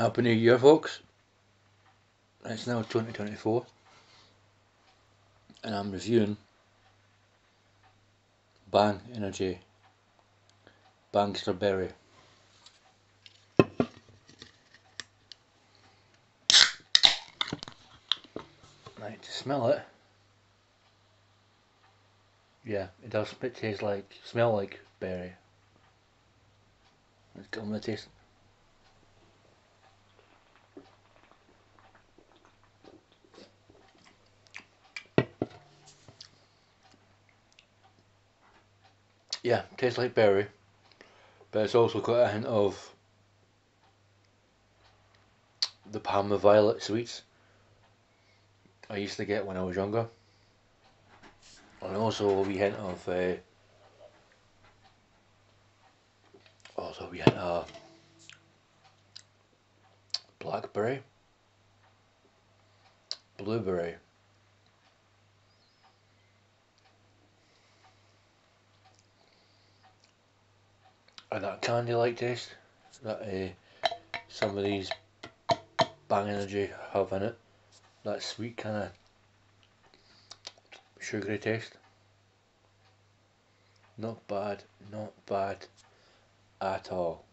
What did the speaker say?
Happy New Year folks. It's now 2024 and I'm reviewing Bang Energy Bangster Berry. Right, to smell it. Yeah, it does it taste like smell like berry. Let's get on the taste. Yeah, tastes like berry, but it's also got a hint of the Parma Violet sweets I used to get when I was younger. And also a wee hint of uh, also a wee hint of blackberry, blueberry. And that candy like taste that uh, some of these Bang Energy have in it. That sweet kind of sugary taste. Not bad, not bad at all.